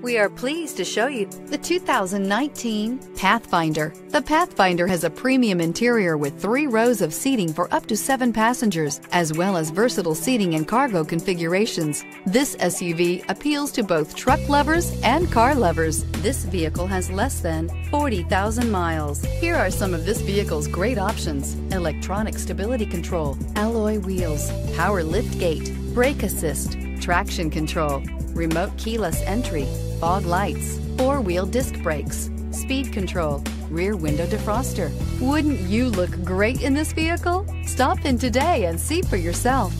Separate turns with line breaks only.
We are pleased to show you the 2019 Pathfinder. The Pathfinder has a premium interior with three rows of seating for up to seven passengers, as well as versatile seating and cargo configurations. This SUV appeals to both truck lovers and car lovers. This vehicle has less than 40,000 miles. Here are some of this vehicle's great options. Electronic stability control, alloy wheels, power lift gate, brake assist, traction control, remote keyless entry, fog lights, four-wheel disc brakes, speed control, rear window defroster. Wouldn't you look great in this vehicle? Stop in today and see for yourself.